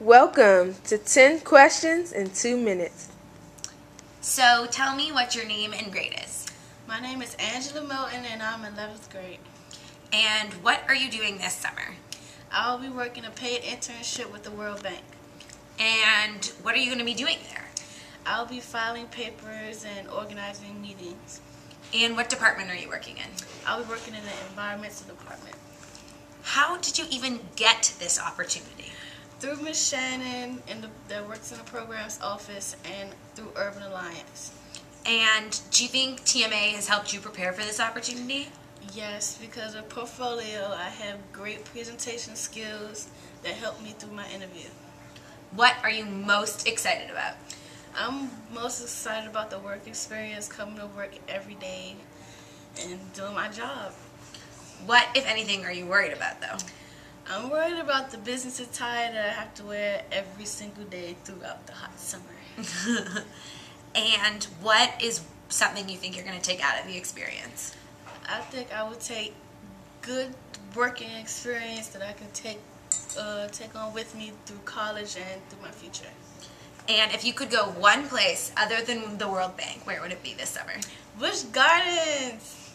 Welcome to 10 questions in 2 minutes. So tell me what your name and grade is. My name is Angela Moten and I'm in 11th grade. And what are you doing this summer? I'll be working a paid internship with the World Bank. And what are you going to be doing there? I'll be filing papers and organizing meetings. And what department are you working in? I'll be working in the environmental department. How did you even get this opportunity? Through Ms. Shannon in the, that works in the programs office and through Urban Alliance. And do you think TMA has helped you prepare for this opportunity? Yes, because of portfolio, I have great presentation skills that help me through my interview. What are you most excited about? I'm most excited about the work experience, coming to work every day and doing my job. What, if anything, are you worried about though? I'm worried about the business attire that I have to wear every single day throughout the hot summer. and what is something you think you're going to take out of the experience? I think I would take good working experience that I can take uh, take on with me through college and through my future. And if you could go one place other than the World Bank, where would it be this summer? Busch Gardens!